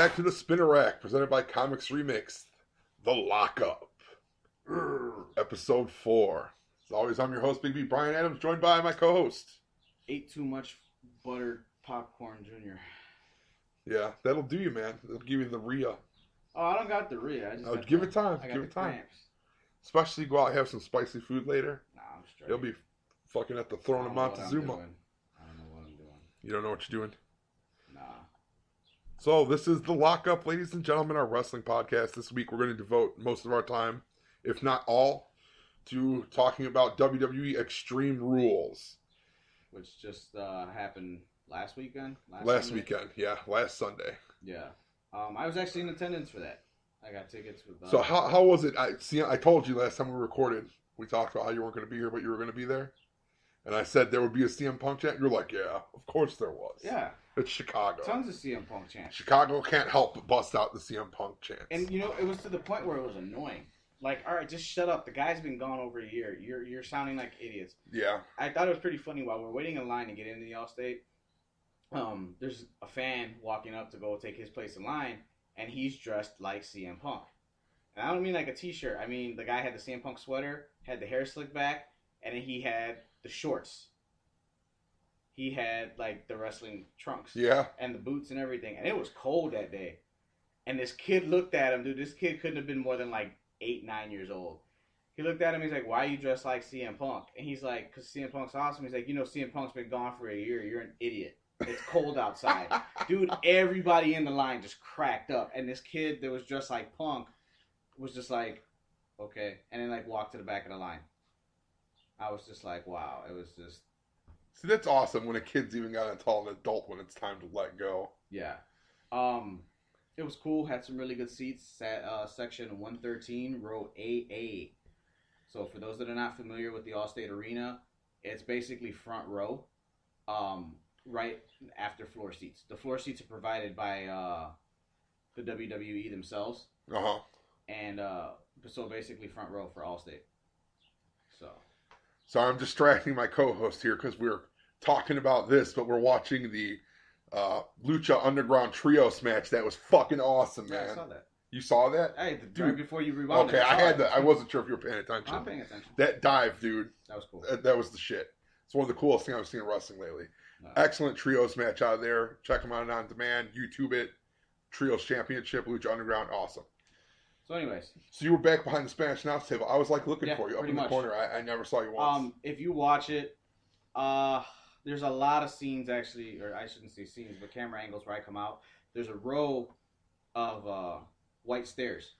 back to the Spinner Rack, presented by Comics Remix, The Lockup, Urgh, Episode 4. As always, I'm your host, Big B Brian Adams, joined by my co host. Ate too much buttered popcorn, Junior. Yeah, that'll do you, man. It'll give you the Rhea. Oh, I don't got the Rhea. I just Oh, give the, it time. Give it time. cramps. Especially go out and have some spicy food later. Nah, I'm straight. You'll be fucking at the throne of know what I'm Montezuma. I don't know what I'm doing. You don't know what you're doing. So, this is The Lockup, ladies and gentlemen, our wrestling podcast. This week, we're going to devote most of our time, if not all, to talking about WWE Extreme Rules. Which just uh, happened last weekend. Last Sunday? weekend, yeah, last Sunday. Yeah. Um, I was actually in attendance for that. I got tickets with. Uh, So how how was it? I see. I told you last time we recorded. We talked about how you weren't going to be here, but you were going to be there. And I said there would be a CM Punk chant. You're like, yeah, of course there was. Yeah, it's Chicago. tons of CM Punk chants. Chicago can't help but bust out the CM Punk chants. And you know, it was to the point where it was annoying. Like, all right, just shut up. The guy's been gone over a year. You're you're sounding like idiots. yeah, I thought it was pretty funny while we're waiting in line to get into the Allstate. Um, there's a fan walking up to go take his place in line, and he's dressed like CM Punk. And I don't mean like a T-shirt. I mean the guy had the CM Punk sweater, had the hair slicked back, and then he had the shorts. He had like the wrestling trunks yeah. and the boots and everything, and it was cold that day. And this kid looked at him, dude. This kid couldn't have been more than like eight, nine years old. He looked at him. He's like, "Why are you dressed like CM Punk?" And he's like, "Cause CM Punk's awesome." He's like, "You know, CM Punk's been gone for a year. You're an idiot. It's cold outside, dude." Everybody in the line just cracked up, and this kid that was dressed like Punk was just like, "Okay," and then like walked to the back of the line. I was just like, "Wow!" It was just, See, that's awesome when a kid's even got to tell an adult when it's time to let go. yeah. Um, it was cool. Had some really good seats. Sat uh, section one thirteen, row AA. So for those that are not familiar with the Allstate Arena, it's basically front row, um, right after floor seats. The floor seats are provided by uh, the WWE themselves, Uh huh. and uh, so basically front row for Allstate. So So I'm distracting my co-host here because we're talking about this, but we're watching the uh, Lucha Underground Trios match. That was fucking awesome, yeah, I man. saw that. You saw that? Hey, the, Dude. right before you rewound Okay, it, I saw had it. that. I wasn't sure if you were paying attention. I'm paying attention. That dive, dude. That was cool. That, that was the shit. It's one of the coolest things I've seen in wrestling lately. Excellent trios match out of there. Check them out on demand. YouTube it. Trios Championship, Lucha Underground, awesome. So, anyways, So you were back behind the Spanish announce table. I was like looking Yeah, for you up in the much. corner. I, I never saw you once. Um, if you watch it, uh, there's a lot of scenes actually, or I shouldn't say scenes, but camera angles where I come out. There's a row of uh, white stairs,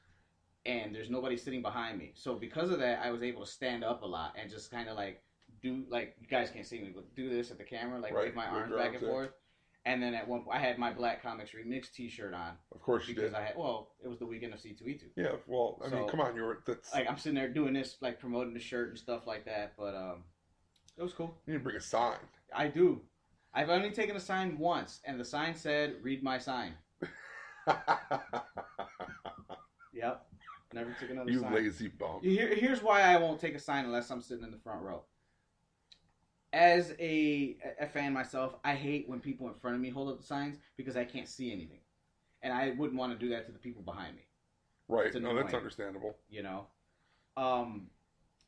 and there's nobody sitting behind me. So because of that, I was able to stand up a lot and just kind of like do like you guys can't see me, but do this at the camera, like Right, wave my arms back and there. forth. And then at one, point, I had my Black Comics Remix T-shirt on of course you because did. I had well, it was the weekend of C2E2. Yeah, well, I mean, come on, you're that's Like I'm sitting there doing this, like promoting the shirt and stuff like that. But um, it was cool. you need to bring a sign. I do. I've only taken a sign once, and the sign said, "Read my sign." Yep. Never took another you sign. lazy bum. Here, here's why I won't take a sign unless I'm sitting in the front row. As a, a fan myself, I hate when people in front of me hold up the signs because I can't see anything, and I wouldn't want to do that to the people behind me. Right. No, that's understandable. You know. Um,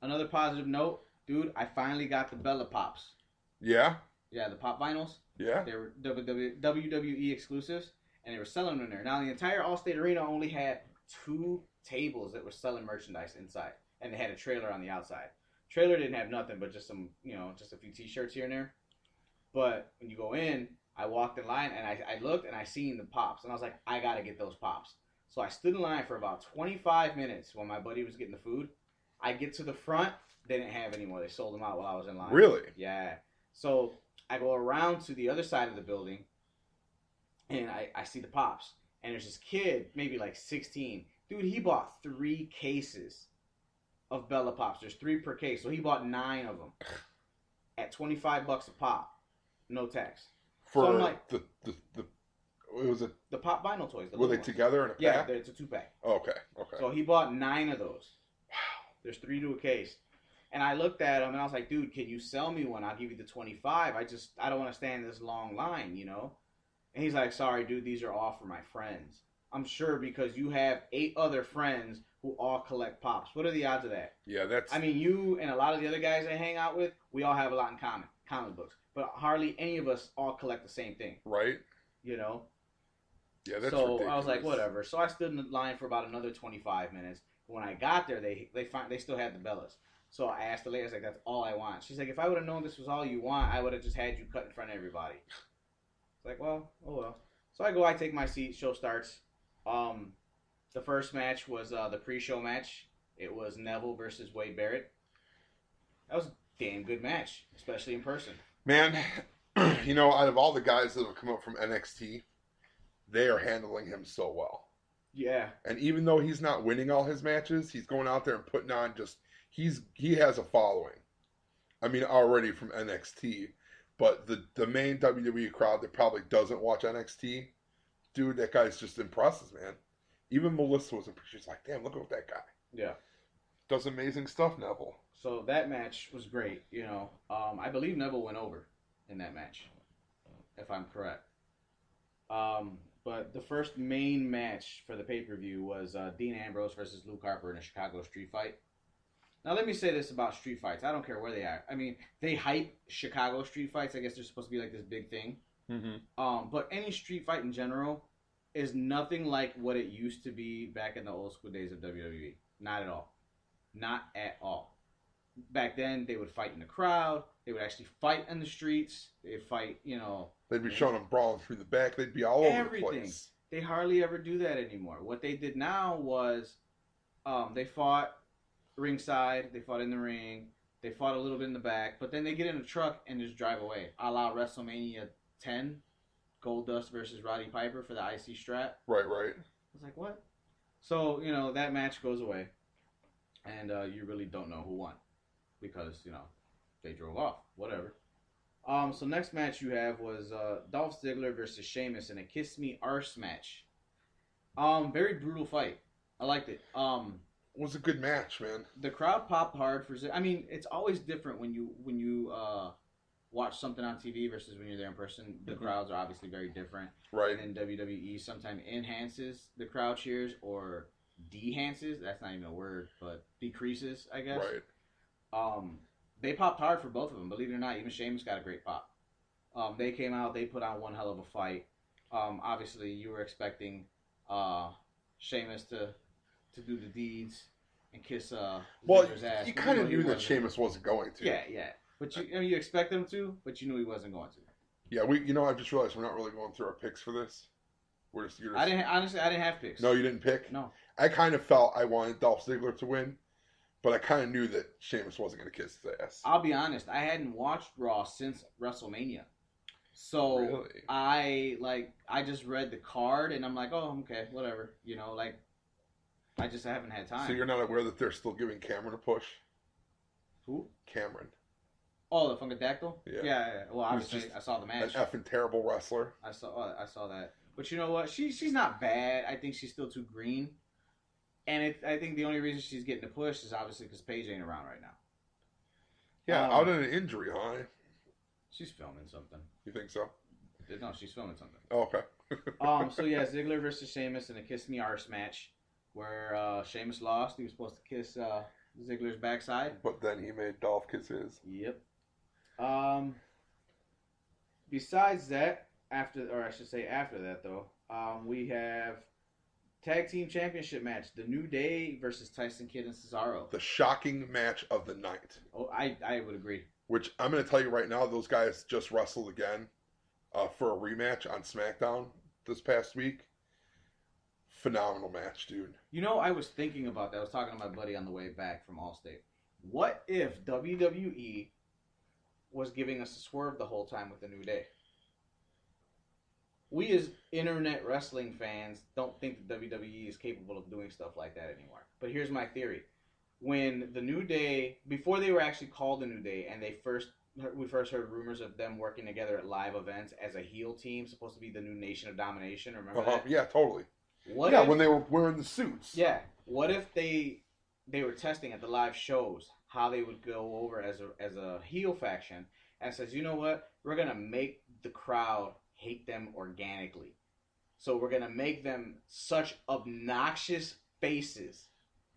another positive note, dude. I finally got the Bella Pops. Yeah? Yeah, the pop vinyls. Yeah? They were WWE exclusives, and they were selling them there. Now the entire Allstate Arena only had two tables that were selling merchandise inside, and they had a trailer on the outside. Trailer didn't have nothing but just some, you know, just a few T-shirts here and there. But when you go in, I walked in line and I, I looked and I seen the pops, and I was like, I gotta get those pops. So I stood in line for about 25 minutes while my buddy was getting the food. I get to the front, they didn't have any more. They sold them out while I was in line. Really? Yeah. So I go around to the other side of the building and I, I see the pops. And there's this kid, maybe like 16. Dude, he bought three cases of Bella Pops. There's three per case. So he bought nine of them at 25 bucks a pop. No tax. For I'm like- the, the, the, it was a, The pop vinyl toys. The were they ones. together in a Yeah, it's a two pack. Oh, okay, okay. So he bought nine of those. Wow. There's three to a case. And I looked at him and I was like, dude, can you sell me one? I'll give you the 25. I just, I don't want to stand in this long line, you know? And he's like, sorry, dude, these are all for my friends. I'm sure because you have eight other friends who all collect pops. What are the odds of that? Yeah, that's. I mean, you and a lot of the other guys I hang out with, we all have a lot in common, comic books. But hardly any of us all collect the same thing, right. you know? Yeah, that's. so I was like, whatever. So I stood in the line for about another 25 minutes. When I got there, they they find they still had the Bellas. So I asked the lady, I was like, that's all I want. She's like, if I would have known this was all you want, I would have just had you cut in front of everybody. It's like, well, oh well. So I go, I take my seat, show starts. Um, the first match was uh, the pre-show match. It was Neville versus Wade Barrett. That was a damn good match, especially in person. Man, you know, out of all the guys that have come up from NXT, they are handling him so well. Yeah, And even though he's not winning all his matches, he's going out there and putting on just he's he has a following. I mean, already from NXT, but the the main WWE crowd that probably doesn't watch NXT, dude, that guy's just impresses, man. Even Melissa was impressed. she's like, damn, look at that guy yeah. does amazing stuff. Neville, So that match was great. You know, um, I believe Neville went over in that match, if I'm correct. Um, but the first main match for the pay per view was uh, Dean Ambrose versus Luke Harper in a Chicago street fight. Now let me say this about street fights. I don't care where they are. I mean, they hype Chicago street fights. I guess they're supposed to be like this big thing. mm-hmm. Um, but any street fight in general is nothing like what it used to be back in the old school days of WWE. Not at all. Not at all. Back then, they would fight in the crowd. They would actually fight in the streets. They'd fight, you know. they'd be showing them brawling through the back. They'd be all over Everything. the place. They hardly ever do that anymore. What they did now was um, they fought ringside. They fought in the ring. They fought a little bit in the back. But then they get in a truck and just drive away. A la WrestleMania 10, Goldust versus Roddy Piper for the IC strap. Right, right. I was like, what? So, you know, that match goes away. And uh, you really don't know who won. Because, you know, they drove off. Whatever. Um, so next match you have was uh, Dolph Ziggler versus Sheamus in a Kiss Me Arse match. Um, very brutal fight. I liked it. Um, It was a good match, man. the crowd popped hard for. I mean, it's always different when you when you uh, watch something on TV versus when you're there in person. The Mhm. crowds are obviously very different. Right. And then WWE sometimes enhances the crowd cheers or dehances. That's not even a word, but decreases, I guess. Right. Um, they popped hard for both of them. Believe it or not, even Sheamus got a great pop. Um, they came out. They put on one hell of a fight. Um, obviously, you were expecting uh, Sheamus to to do the deeds and kiss uh, Well, Ziggler's ass. you kind of knew that. Sheamus wasn't going to. Yeah, yeah. But you, I mean, you expect him to, but you knew he wasn't going to. Yeah, we. You know, I just realized we're not really going through our picks for this. We're just. You're just I didn't honestly. I didn't have picks. No, you didn't pick. No. I kind of felt I wanted Dolph Ziggler to win, but I kind of knew that Sheamus wasn't going to kiss his ass. I'll be honest. I hadn't watched Raw since WrestleMania, so Really? I like I just read the card and I'm like, oh, okay, whatever. You know, like I just haven't had time. So you're not aware that they're still giving Cameron a push? Who? Cameron, Oh, the Funkadactyl. Yeah. Yeah. yeah. Well, obviously, just I saw the match. an effing terrible wrestler. I saw. uh, I saw that. But you know what? She she's not bad. I think she's still too green. And it, I think the only reason she's getting the push is obviously because Paige ain't around right now. Yeah, Um, out of an injury, huh? She's filming something. You think so? No, she's filming something. Oh, okay. um, so yeah, Ziggler versus Sheamus in a kiss me arse match, where uh, Sheamus lost. He was supposed to kiss uh, Ziggler's backside. But then he made Dolph kiss his. Yep. Um. Besides that, after or I should say after that though, um, we have tag team championship match: The New Day versus Tyson Kidd and Cesaro. The shocking match of the night. Oh, I I would agree. Which I'm going to tell you right now, those guys just wrestled again uh, for a rematch on SmackDown this past week. Phenomenal match, dude. You know, I was thinking about that. I was talking to my buddy on the way back from Allstate. What if WWE was giving us a swerve the whole time with the New Day? We, as internet wrestling fans, don't think that WWE is capable of doing stuff like that anymore. But here's my theory: when the New Day, before they were actually called the New Day, and they first we first heard rumors of them working together at live events as a heel team, supposed to be the new Nation of Domination. Remember Uh-huh. that? Yeah, totally. What yeah, if, when they were wearing the suits. yeah. What if they they were testing at the live shows how they would go over as a as a heel faction and says, you know what, we're gonna make the crowd hate them organically. So we're gonna make them such obnoxious faces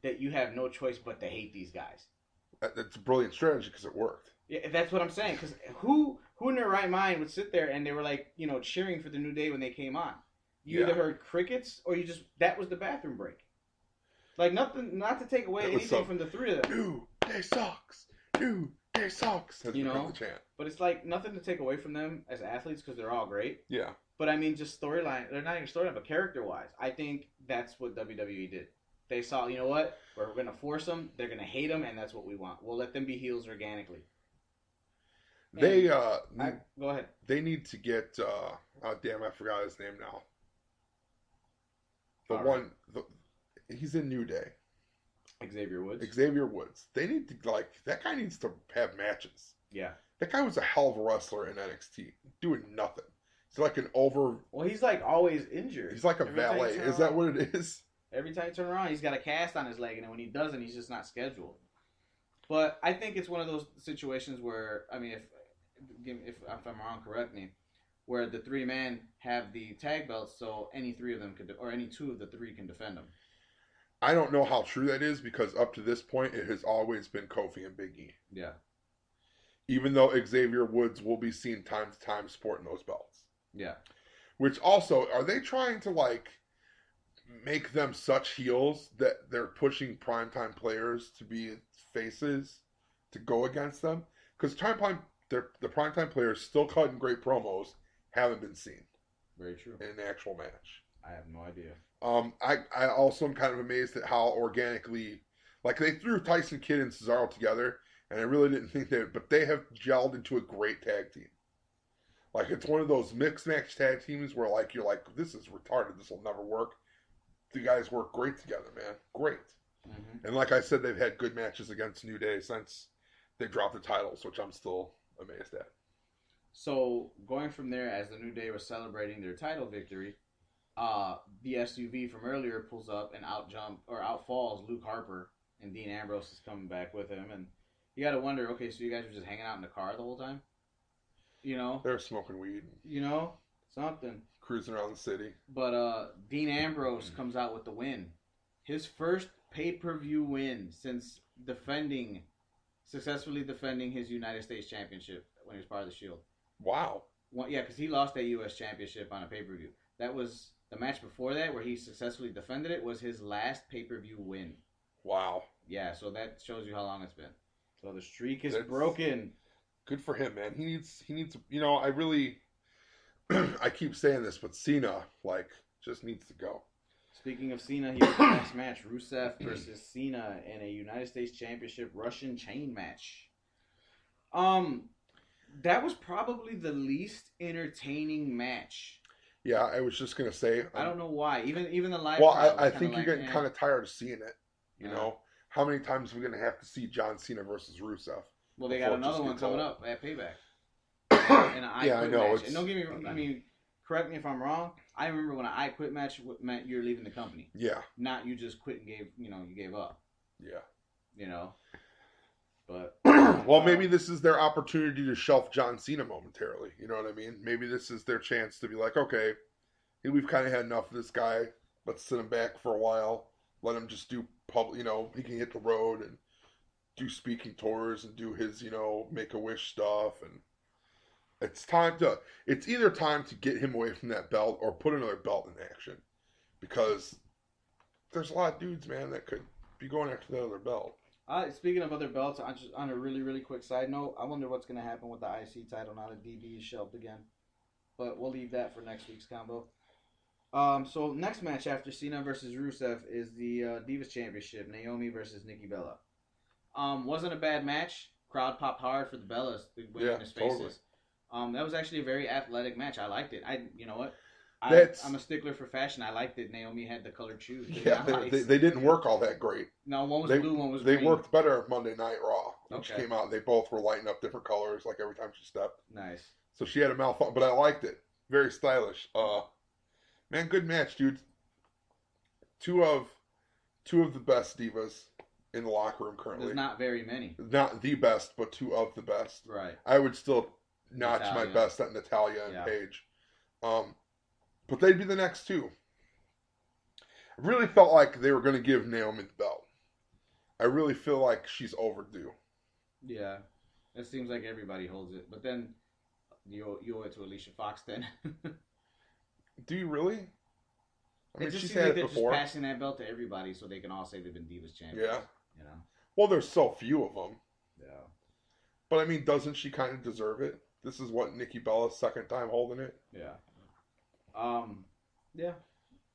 that you have no choice but to hate these guys. That's a brilliant strategy because it worked. Yeah, that's what I'm saying. Because who who in their right mind would sit there and they were like, you know, cheering for the new day when they came on? You Yeah. either heard crickets or you just that was the bathroom break. Like nothing, not to take away anything so- from the three of them, New day sucks. New day sucks. You know? the chant. but it's like nothing to take away from them as athletes because they're all great. Yeah. But I mean, just storyline. They're not even storyline, but character wise, I think that's what WWE did. They saw, you know what? We're going to force them. They're going to hate them, and that's what we want. We'll let them be heels organically. They uh I, go ahead. they need to get uh oh damn I forgot his name now. The All right. one the, he's in New Day. Xavier Woods. Xavier Woods. They need to like that guy needs to have matches. yeah. That guy was a hell of a wrestler in NXT, doing nothing. He's like an over. Well, he's like always injured. He's like a Every valet. Is that what it is? Every time you turn around, he's got a cast on his leg, and then when he doesn't, he's just not scheduled. But I think it's one of those situations where, I mean, if if, if I'm wrong, correct me, where the three men have the tag belts, so any three of them could, or any two of the three can defend them. I don't know how true that is because up to this point, it has always been Kofi and Big E. Yeah. Even though Xavier Woods will be seen time to time sporting those belts. Yeah. Which also, are they trying to like make them such heels that they're pushing primetime players to be faces to go against them? Because time prime, the primetime players still cutting great promos haven't been seen Very true. in an actual match. I have no idea. Um, I, I also am kind of amazed at how organically, like they threw Tyson Kidd and Cesaro together, and I really didn't think that, but they have gelled into a great tag team. Like it's one of those mixed match tag teams where like you're like, this is retarded, this will never work. The guys work great together, man, great. hmm And like I said, they've had good matches against New Day since they dropped the titles, which I'm still amazed at. So going from there, as the New Day was celebrating their title victory, uh, the SUV from earlier pulls up and out jump or out falls Luke Harper, and Dean Ambrose is coming back with him, and you got to wonder, okay, so you guys were just hanging out in the car the whole time, you know, They're smoking weed, you know, something. cruising around the city. But uh, Dean Ambrose comes out with the win, his first pay per view win since defending, successfully defending his United States Championship when he was part of the Shield. Wow. Well, yeah, because he lost that U.S. Championship on a pay per view. That was the match before that where he successfully defended it. Was his last pay per view win. Wow. Yeah, so that shows you how long it's been. So the streak is That's- broken. good for him, man. He needs he needs you know, I really I keep saying this, but Cena, like, just needs to go. Speaking of Cena, here's the next match: Rusev versus Cena in a United States Championship Russian chain match. Um, that was probably the least entertaining match. Yeah, I was just gonna say I don't know why. Even even the live. Well, I, I think you're getting eh. kind of tired of seeing it. You Yeah. know, how many times are we gonna have to see John Cena versus Rusev? Well, they got another one coming up at Payback. in an I yeah, I know. match. And don't get me wrong. I mean, correct me if I'm wrong. I remember when an I Quit match meant you're leaving the company, yeah, not you just quit and gave you know you gave up. yeah. You know, but well, uh, maybe this is their opportunity to shelf John Cena momentarily. You know what I mean? Maybe this is their chance to be like, okay, we've kind of had enough of this guy. Let's sit him back for a while. Let him just do public. You know, he can hit the road and do speaking tours and do his, you know, make a wish stuff. And it's time to. It's either time to get him away from that belt or put another belt in action, because there's a lot of dudes, man, that could be going after that other belt. Uh, speaking of other belts, on just on a really really quick side note, I wonder what's going to happen with the IC title now that DB is shelved again. But we'll leave that for next week's combo. Um, so next match after Cena versus Rusev is the uh, Divas Championship, Naomi versus Nikki Bella. Um, wasn't a bad match. Crowd popped hard for the Bellas, the Yeah, faces. totally. Um, that was actually a very athletic match. I liked it. I, you know what? I, I'm a stickler for fashion. I liked that Naomi had the colored shoes. They Yeah, they, they, they didn't work all that great. no, one was they- blue, one was They green. worked better Monday Night Raw, which Okay. came out. They both were lighting up different colors, like every time she stepped. Nice. So she had a malfunction, but I liked it. Very stylish. Uh, man, good match, dude. Two of two of the best divas in the locker room currently. There's not very many. Not the best, but two of the best. Right. I would still notch my best at Natalya and Yeah. Paige. Um, but they'd be the next two. I really felt like they were going to give Naomi the belt. I really feel like she's overdue. Yeah, it seems like everybody holds it, but then you owe, you owe it to Alicia Fox. Then Do you really? I mean, it just she's seems like they're before. just passing that belt to everybody, so they can all say they've been Divas champions. Yeah. you know. Well, there's so few of them. Yeah. But I mean, doesn't she kind of deserve it? This is what Nikki Bella's second time holding it. Yeah. Um. Yeah.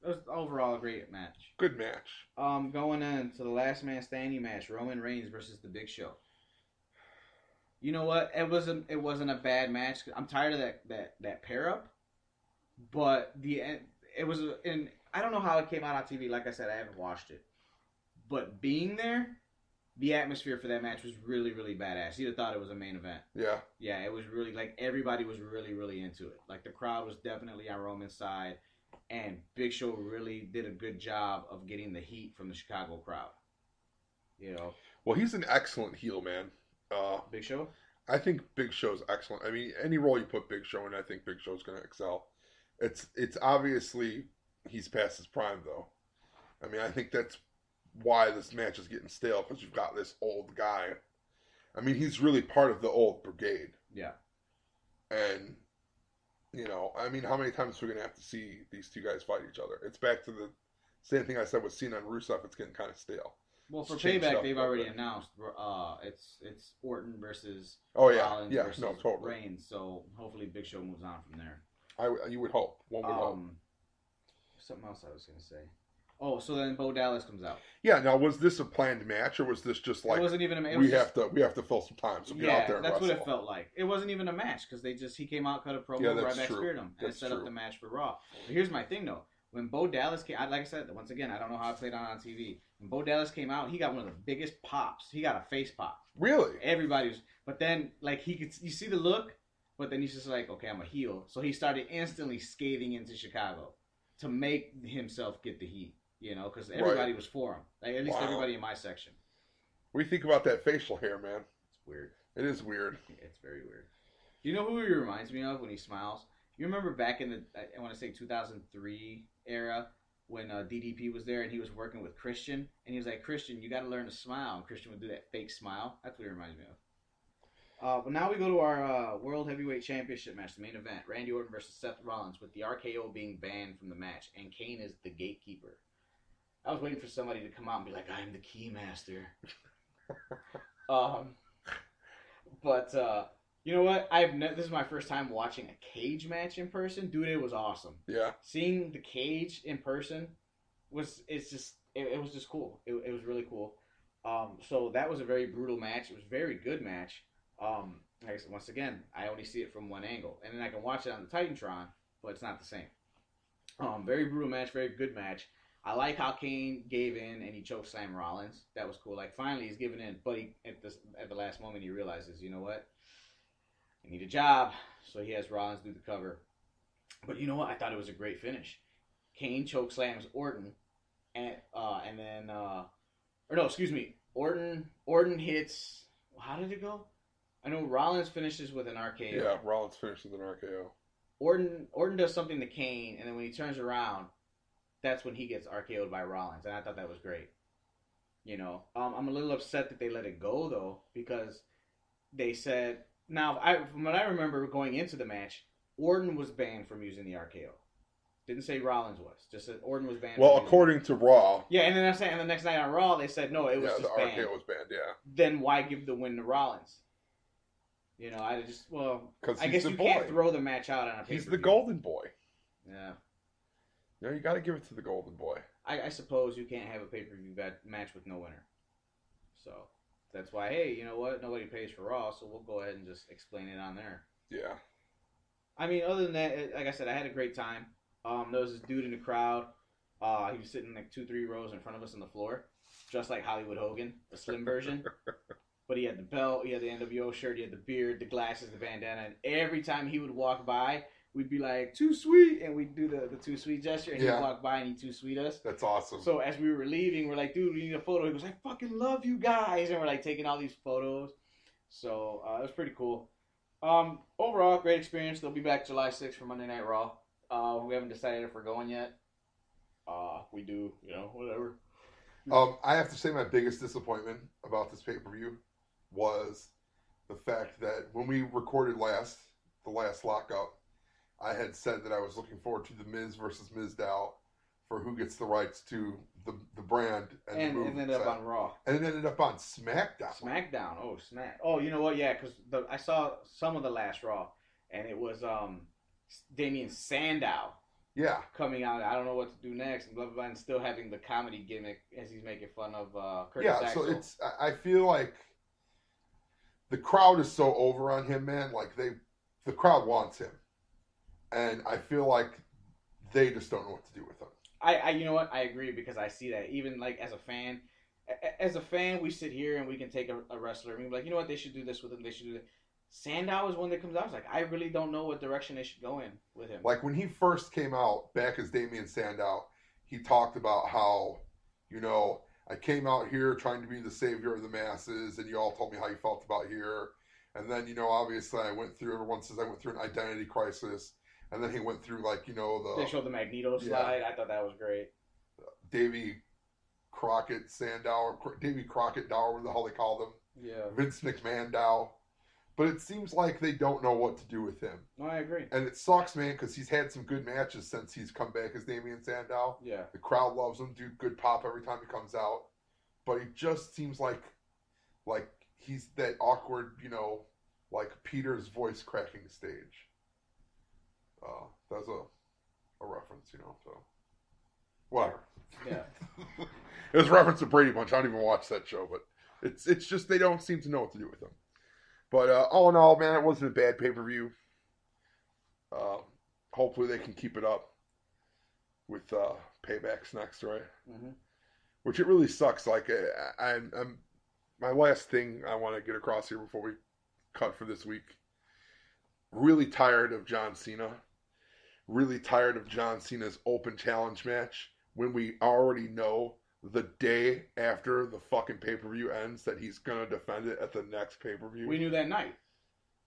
It was overall a great match. Good match. Um, going into the last man standing match, Roman Reigns versus The Big Show. You know what? It wasn't. It wasn't a bad match. I'm tired of that that that pair up, but the it was and I don't know how it came out on TV. Like I said, I haven't watched it, but being there, the atmosphere for that match was really really badass. You'd have thought it was a main event. Yeah. Yeah, it was really like everybody was really, really into it. Like the crowd was definitely on Roman's side, and Big Show really did a good job of getting the heat from the Chicago crowd. You know, Well, he's an excellent heel, man. Uh, Big Show. I think Big Show's excellent. I mean, any role you put Big Show in, I think Big Show's going to excel. It's it's obviously he's past his prime, though. I mean, I think that's why this match is getting stale because you've got this old guy. I mean, he's really part of the old brigade, Yeah, and you know, I mean, how many times are we going to have to see these two guys fight each other? It's back to the same thing I said with Cena and Rusev. It's getting kind of stale. Well, for payback, they've already announced uh, it's it's Orton versus Oh yeah, Rollins yeah, versus no, totally. Reigns. So hopefully, Big Show moves on from there. I w- you would hope. One would hope. Um, something else I was gonna say. Oh, so then Bo Dallas comes out. Yeah. Now, was this a planned match or was this just like it wasn't even a match. we have to we have to fill some time? So get yeah, out there and that's wrestle. what it felt like. It wasn't even a match because they just he came out, cut a promo, Yeah, right back speared him, and That's set up the match for Raw. But here's my thing though: when Bo Dallas came, I- like I said once again, I don't know how I played on on TV. When Bo Dallas came out, he got one of the biggest pops. He got a face pop. Really? Everybody was, but then like he could, you see the look, but then he's just like, okay, I'm a heel. So he started instantly scathing into Chicago to make himself get the heat. You know, because everybody was for him. Like, at least Wow. everybody in my section. What do you think about that facial hair, man? It's weird. It is weird. It's very weird. You know who he reminds me of when he smiles? You remember back in the I want to say 2003 era when uh, DDP was there and he was working with Christian and he was like Christian, you got to learn to smile. And Christian would do that fake smile. That's what he reminds me of. Uh, but now we go to our uh, World Heavyweight Championship match, the main event: Randy Orton versus Seth Rollins, with the RKO being banned from the match, and Kane is the gatekeeper. I was waiting for somebody to come out and be like, "I'm the key master." um, but uh, you know what? I've ne- this is my first time watching a cage match in person. Dude, it was awesome. Yeah. Seeing the cage in person was it's just it, it was just cool. It, it was really cool. Um, so that was a very brutal match. It was a very good match. Um, like I said, once again, I only see it from one angle, and then I can watch it on the Titantron, but it's not the same. Um, very brutal match, very good match. I like how Kane gave in and he choked Sam Rollins. That was cool. Like finally he's giving in, but he at the at the last moment he realizes, you know what, I need a job, so he has Rollins do the cover. But you know what? I thought it was a great finish. Kane choke slams Orton, and uh, and then uh, or no, excuse me, Orton Orton hits. How did it go? I know Rollins finishes with an RKO. Yeah. Rollins finishes with an RKO. Orton Orton does something to Kane, and then when he turns around, that's when he gets RKO'd by Rollins, and I thought that was great. You know, um, I'm a little upset that they let it go though, because they said now I from what I remember going into the match, Orton was banned from using the RKO. Didn't say Rollins was, just said Orton was banned. Well, according to Raw, yeah, and then I said, and the next night on Raw they said no, it was yeah, the just banned. RKO was banned. Yeah, Then why give the win to Rollins? You know, I just well, because I guess you boy. can't throw the match out on a. he's the golden boy. Yeah. Know, you got to give it to the golden boy. I, I suppose you can't have a pay per view match with no winner. So that's why, hey, you know what? Nobody pays for Raw, so we'll go ahead and just explain it on there. Yeah. I mean, other than that, like I said, I had a great time. Um, there was this dude in the crowd. Uh, he was sitting like two, three rows in front of us on the floor, just like Hollywood Hogan, the slim version. But he had the belt, he had the NWO shirt, he had the beard, the glasses, the bandana, and every time he would walk by, we'd be like, "Too sweet," and we'd do the, the too sweet gesture, and Yeah. he'd walk by and he'd too sweet us. That's awesome. So as we were leaving, we're like, dude, we need a photo. He goes, I fucking love you guys, and we're like taking all these photos. So uh, it was pretty cool. Um, overall, great experience. They'll be back July 6th for Monday Night Raw. Uh, we haven't decided if we're going yet. Uh, we do, you know, whatever. Um, I have to say my biggest disappointment about this pay per view was the fact that when we recorded last, the last lockout, I had said that I was looking forward to the Miz versus Mizdow for who gets the rights to the the brand and, And the ended up on Raw. and it ended up on SmackDown. SmackDown. Oh, Smack. Oh, you know what? Yeah, because I saw some of the last Raw, and it was um Damien Sandow Yeah, coming out. I don't know what to do next, and blah blah blah, and still having the comedy gimmick as he's making fun of uh, Curtis yeah. Axel. So it's I feel like the crowd is so over on him, man. Like they, the crowd wants him, and I feel like they just don't know what to do with him. I, I, you know what? I agree because I see that even like as a fan, as a fan, we sit here and we can take a, a wrestler and be like, you know what? They should do this with him. They should do that. Sandow is one that comes out. It's like I really don't know what direction they should go in with him. Like when he first came out back as Damien Sandow, he talked about how, you know, I came out here trying to be the savior of the masses, and you all told me how you felt about here. And then, you know, obviously I went through, everyone says I went through an identity crisis. And then he went through, like, you know, the. they showed the Magneto Yeah. slide. I thought that was great. Davy Crockett Sandow, Davy Crockett Dow, whatever the hell they called him, Yeah, Vince McMahon Dow. But it seems like they don't know what to do with him. no, I agree. And it sucks, man, because he's had some good matches since he's come back as Damien Sandow. Yeah, The crowd loves him, dude. Good pop every time he comes out. But he just seems like like he's that awkward, you know, like Peter's voice cracking stage. Uh, that's a a reference, you know. So whatever. yeah. It was a reference to Brady Bunch. I don't even watch that show, but it's it's just they don't seem to know what to do with them. But uh, all in all, man, it wasn't a bad pay per view. Uh, hopefully they can keep it up with uh, paybacks next, right? hmm Which it really sucks. Like uh, I, I'm, I'm my last thing I want to get across here before we cut for this week. Really tired of John Cena. Really tired of John Cena's open challenge match when we already know the day after the fucking pay per view ends that he's gonna defend it at the next pay per view. We knew that night.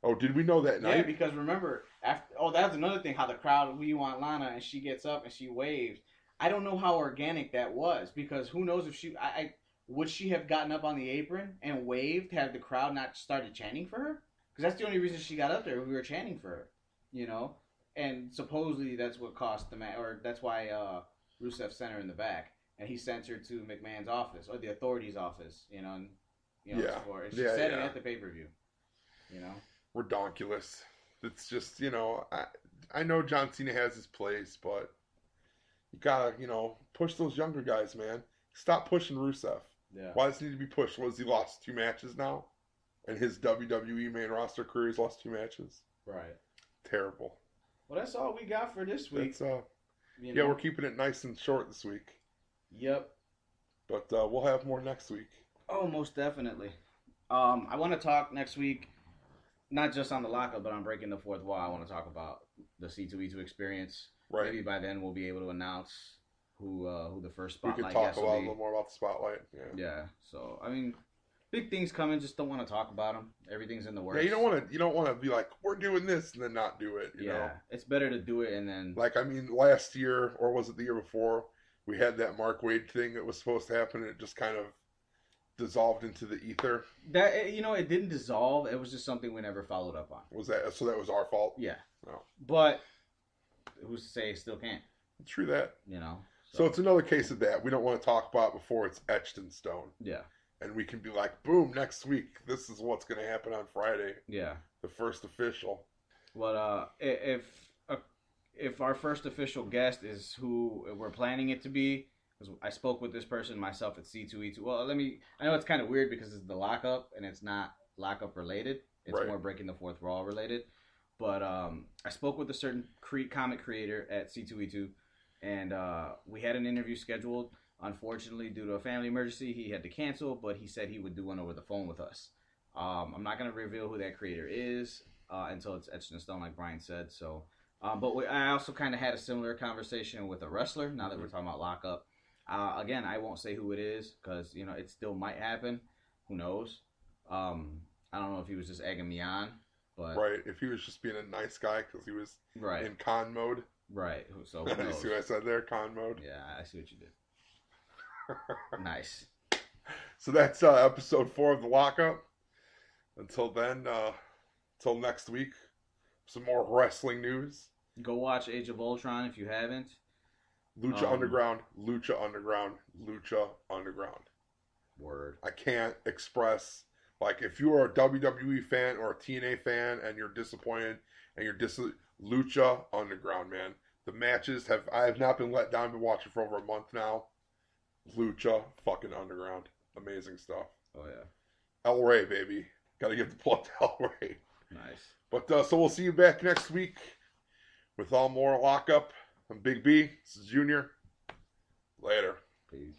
oh, did we know that night? Yeah, because remember, after oh, that's another thing. How the crowd, we want Lana, and she gets up and she waves. I don't know how organic that was because who knows if she, I, I would she have gotten up on the apron and waved had the crowd not started chanting for her? Because that's the only reason she got up there. We were chanting for her, you know. And supposedly that's what cost the man, or that's why uh, Rusev sent her in the back, and he sent her to McMahon's office or the authorities' office, you know. And, you know, Yeah. and she Yeah, said it at the pay per view, you know. Redonkulous. It's just you know I I know John Cena has his place, but you gotta you know push those younger guys, man. Stop pushing Rusev. Yeah. Why does he need to be pushed? Was he lost two matches now? And his WWE main roster career, has lost two matches. Right. Terrible. Well, that's all we got for this week. That's uh you yeah, know? we're keeping it nice and short this week, Yep. but uh, we'll have more next week. Oh, most definitely. Um, I want to talk next week, not just on the lockup, but on breaking the fourth wall. I want to talk about the C2E2 experience. Right. Maybe by then we'll be able to announce who uh, who the first we spotlight could talk a little more about the spotlight. Yeah. Yeah. So I mean, big things coming. Just don't want to talk about them. Everything's in the works. Yeah, you don't want to. You don't want to be like, we're doing this and then not do it. You Yeah, know. it's better to do it and then. Like I mean, last year or was it the year before? We had that Mark Waid thing that was supposed to happen, and it just kind of dissolved into the ether. That eh, you know, it didn't dissolve. It was just something we never followed up on. Was that so? That was our fault. Yeah. No. But who's to say it still can't? True that. You know. So it's another case of that. We don't want to talk about before it's etched in stone, yeah, and we can be like, boom, next week, this is what's going to happen on Friday, yeah. the first official. But uh, if uh, if our first official guest is who we're planning it to be, because I spoke with this person myself at C2E2. Well, let me. I know it's kind of weird because it's the lockup and it's not lockup related. It's Right. more breaking the fourth wall related. But um, I spoke with a certain cre- comic creator at C2E2, and uh, we had an interview scheduled. Unfortunately, due to a family emergency, he had to cancel. But he said he would do one over the phone with us. Um, I'm not going to reveal who that creator is uh, until it's etched in stone, like Brian said. So, um, but we, I also kind of had a similar conversation with a wrestler. Now that we're talking about lockup, uh, again, I won't say who it is because you know it still might happen. Who knows? Um, I don't know if he was just egging me on, but Right. If he was just being a nice guy because he was right, in con mode. Right. So who you knows? see what I said there? Con mode. Yeah, I see what you did. Nice. So that's uh, episode four of the lockup. Until then, uh, until next week, some more wrestling news. Go watch Age of Ultron if you haven't. Lucha Um, Underground, Lucha Underground, Lucha Underground. Word. I can't express like if you are a WWE fan or a TNA fan and you're disappointed and you're dis Lucha Underground, man. The matches have I have not been let down. Been watching for over a month now. Lucha fucking Underground, amazing stuff. Oh yeah. El Rey, baby, gotta give the plug to El Rey. Nice. But uh, so we'll see you back next week with all more lockup. I'm Big B. This is Junior. Later. Peace.